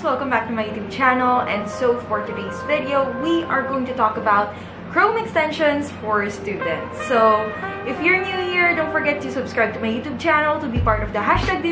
guys! Welcome back to my YouTube channel and so for today's video, we are going to talk about Chrome extensions for students. So if you're new here, don't forget to subscribe to my YouTube channel to be part of the hashtag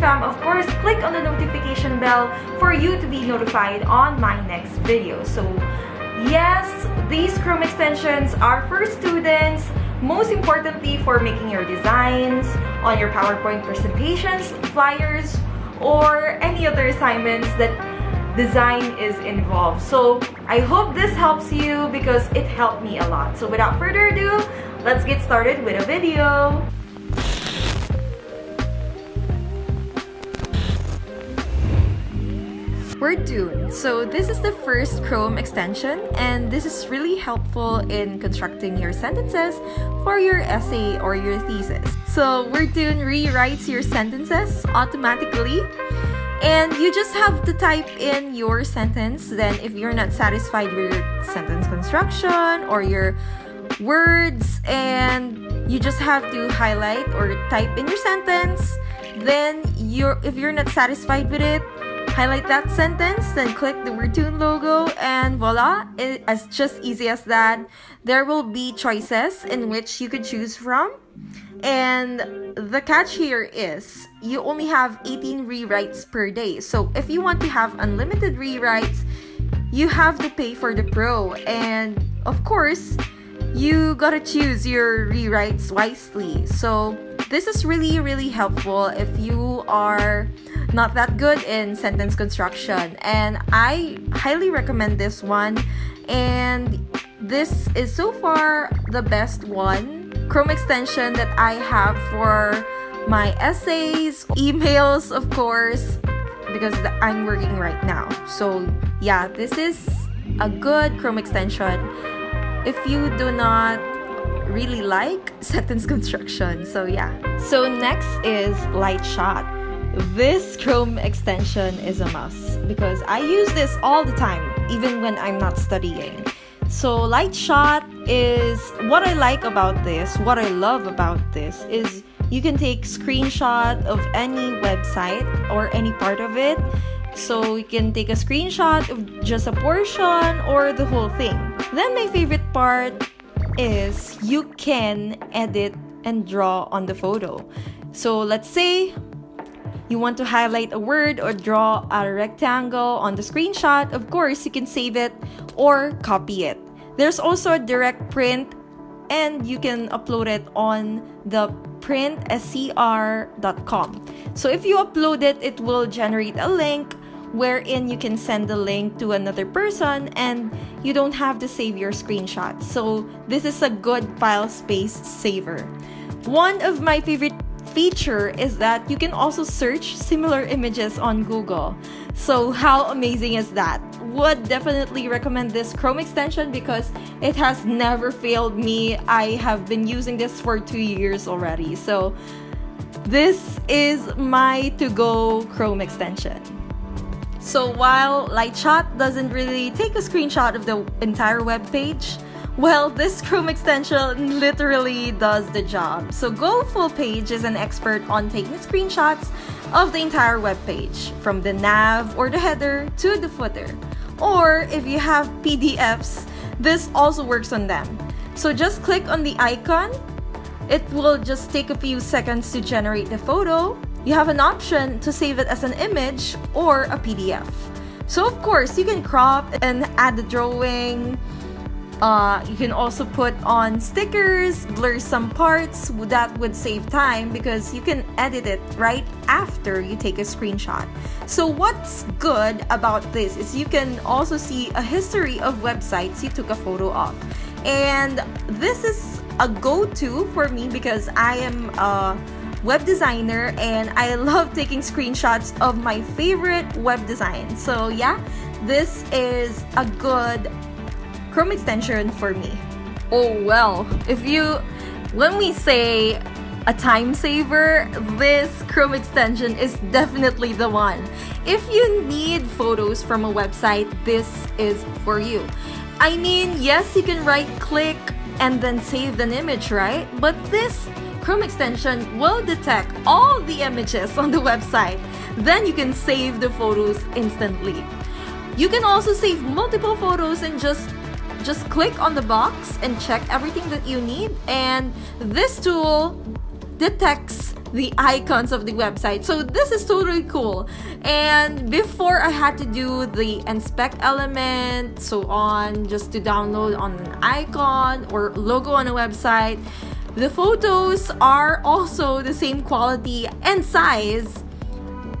fam. Of course, click on the notification bell for you to be notified on my next video. So yes, these Chrome extensions are for students most importantly for making your designs on your PowerPoint presentations, flyers, or any other assignments that design is involved. So I hope this helps you because it helped me a lot. So without further ado, let's get started with a video. Wordtune. So this is the first Chrome extension and this is really helpful in constructing your sentences for your essay or your thesis. So Wordtune rewrites your sentences automatically and you just have to type in your sentence. Then if you're not satisfied with your sentence construction or your words and you just have to highlight or type in your sentence, then you're if you're not satisfied with it, highlight that sentence, then click the Wordtune logo, and voila, it's just easy as that. There will be choices in which you could choose from. And the catch here is you only have 18 rewrites per day. So if you want to have unlimited rewrites, you have to pay for the pro. And of course, you gotta choose your rewrites wisely. So this is really, really helpful if you are not that good in sentence construction. And I highly recommend this one. And this is so far the best one. Chrome extension that I have for my essays, emails, of course, because I'm working right now. So, yeah, this is a good Chrome extension if you do not really like sentence construction. So, yeah. So, next is Lightshot. This Chrome extension is a must because I use this all the time, even when I'm not studying. So, Lightshot is what I like about this, what I love about this is you can take screenshot of any website or any part of it. So you can take a screenshot of just a portion or the whole thing. Then my favorite part is you can edit and draw on the photo. So let's say you want to highlight a word or draw a rectangle on the screenshot, of course, you can save it or copy it. There's also a direct print and you can upload it on the printscr.com. So if you upload it, it will generate a link wherein you can send the link to another person and you don't have to save your screenshot. So this is a good file space saver. One of my favorite feature is that you can also search similar images on Google. So, how amazing is that? Would definitely recommend this Chrome extension because it has never failed me. I have been using this for two years already. So, this is my to go Chrome extension. So, while Lightshot doesn't really take a screenshot of the entire web page, well, this Chrome extension literally does the job. So Go Full Page is an expert on taking screenshots of the entire web page, from the nav or the header to the footer. Or if you have PDFs, this also works on them. So just click on the icon. It will just take a few seconds to generate the photo. You have an option to save it as an image or a PDF. So of course, you can crop and add the drawing, uh, you can also put on stickers, blur some parts, that would save time because you can edit it right after you take a screenshot. So what's good about this is you can also see a history of websites you took a photo of. And this is a go-to for me because I am a web designer and I love taking screenshots of my favorite web design. So yeah, this is a good Chrome extension for me. Oh well, if you, when we say a time saver, this Chrome extension is definitely the one. If you need photos from a website, this is for you. I mean, yes, you can right click and then save an image, right? But this Chrome extension will detect all the images on the website. then you can save the photos instantly. You can also save multiple photos and just just click on the box and check everything that you need and this tool detects the icons of the website. So this is totally cool. And before I had to do the inspect element, so on, just to download on an icon or logo on a website. The photos are also the same quality and size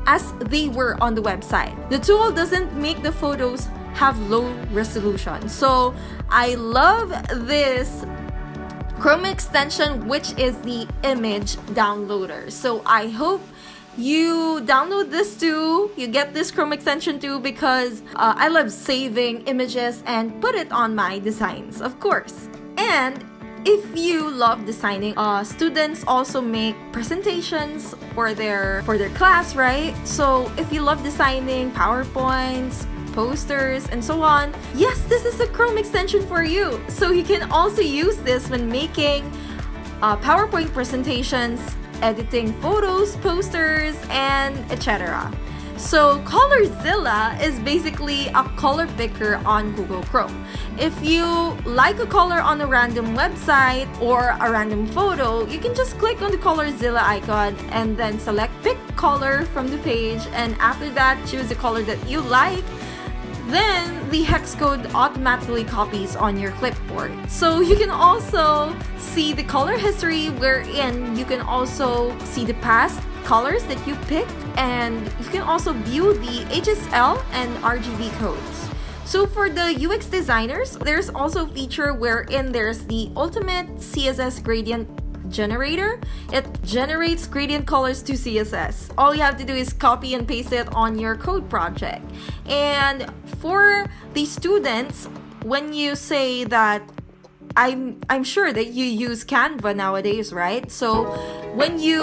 as they were on the website. The tool doesn't make the photos have low resolution. So I love this Chrome extension, which is the image downloader. So I hope you download this too. You get this Chrome extension too because uh, I love saving images and put it on my designs, of course. And if you love designing, uh, students also make presentations for their for their class, right? So if you love designing PowerPoints, posters, and so on, yes, this is a Chrome extension for you. So you can also use this when making uh, PowerPoint presentations, editing photos, posters, and etc. So Colorzilla is basically a color picker on Google Chrome. If you like a color on a random website or a random photo, you can just click on the Colorzilla icon and then select pick color from the page and after that choose the color that you like then the hex code automatically copies on your clipboard. So you can also see the color history wherein you can also see the past colors that you picked and you can also view the HSL and RGB codes. So for the UX designers, there's also a feature wherein there's the ultimate CSS gradient generator, it generates gradient colors to CSS. All you have to do is copy and paste it on your code project. And for the students, when you say that I'm I'm sure that you use Canva nowadays, right? So when you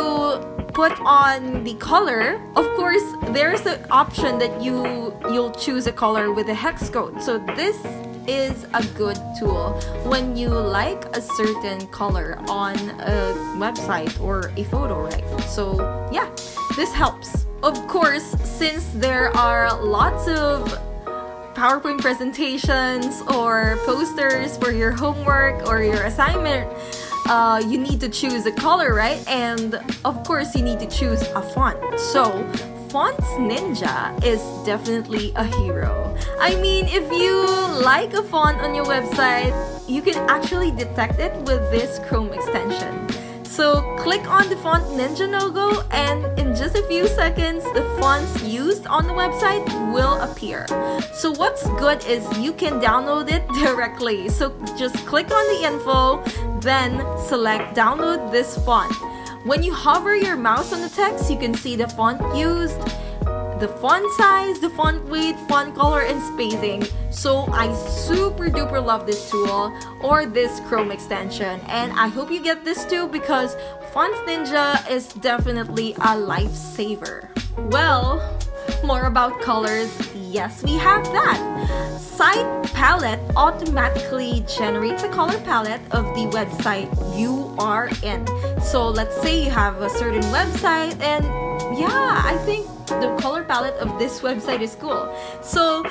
put on the color, of course, there's an option that you you'll choose a color with a hex code. So this is a good tool when you like a certain color on a website or a photo, right? So, yeah, this helps. Of course, since there are lots of PowerPoint presentations or posters for your homework or your assignment, uh, you need to choose a color, right? And of course, you need to choose a font. So, Fonts Ninja is definitely a hero. I mean, if you like a font on your website, you can actually detect it with this Chrome extension. So click on the Font Ninja logo and in just a few seconds, the fonts used on the website will appear. So what's good is you can download it directly. So just click on the info, then select download this font. When you hover your mouse on the text, you can see the font used, the font size, the font weight, font color, and spacing. So I super duper love this tool or this Chrome extension. And I hope you get this too because Fonts Ninja is definitely a lifesaver. Well, more about colors, yes, we have that. Site Palette automatically generates a color palette of the website you are in. So let's say you have a certain website and yeah, I think the color palette of this website is cool. So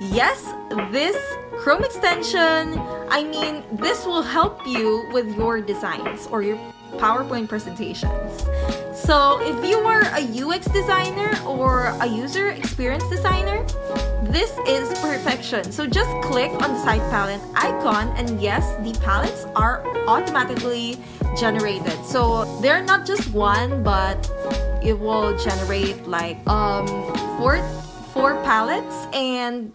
yes, this Chrome extension, I mean, this will help you with your designs or your PowerPoint presentations. So if you are a UX designer or a user experience designer, this is perfection. So just click on the site palette icon and yes, the palettes are automatically generated. So they're not just one, but it will generate like um four four palettes and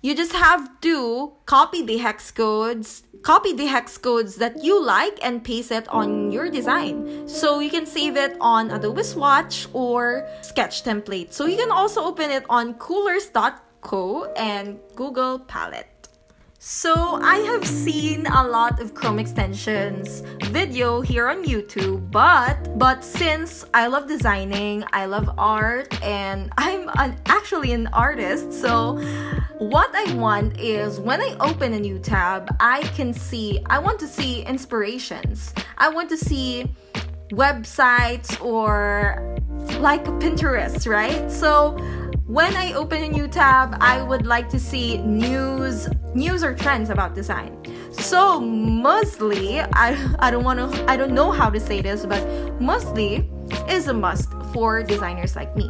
you just have to copy the hex codes copy the hex codes that you like and paste it on your design. So you can save it on Adobe Swatch or Sketch template. So you can also open it on coolors.co and Google Palette. So I have seen a lot of Chrome extensions video here on YouTube, but but since I love designing, I love art, and I'm an, actually an artist, so what I want is when I open a new tab, I can see I want to see inspirations. I want to see websites or like Pinterest, right? So when I open a new tab, I would like to see news, news or trends about design. So mostly, I I don't want to I don't know how to say this, but Muzli is a must for designers like me.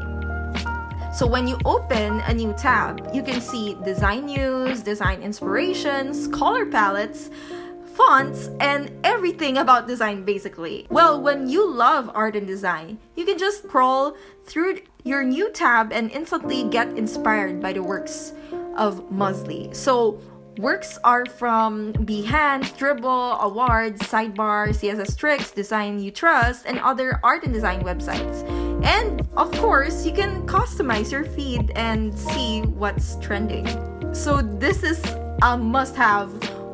So when you open a new tab, you can see design news, design inspirations, color palettes, fonts, and everything about design basically. Well, when you love art and design, you can just scroll through your new tab and instantly get inspired by the works of Muzli. So Works are from Behance, Dribbble, Awwwards, Sidebar, CSS Tricks, Design You Trust, and other art and design websites. And of course, you can customize your feed and see what's trending. So, this is a must have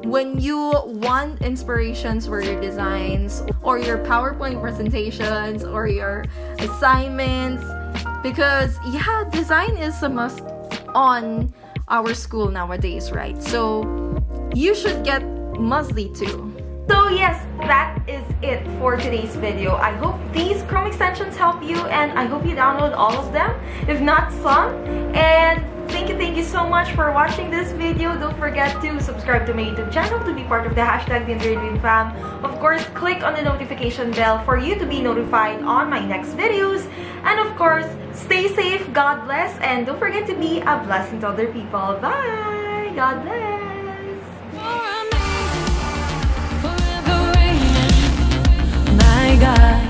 when you want inspirations for your designs or your PowerPoint presentations or your assignments because yeah design is a must on our school nowadays right? So you should get Muzli too. So yes that is it for today's video. I hope these chrome extensions help you and i hope you download all of them. If not some. And Thank you, thank you so much for watching this video. Don't forget to subscribe to my YouTube channel to be part of the hashtag Fam. Of course, click on the notification bell for you to be notified on my next videos. And of course, stay safe, God bless, and don't forget to be a blessing to other people. Bye! God bless! God.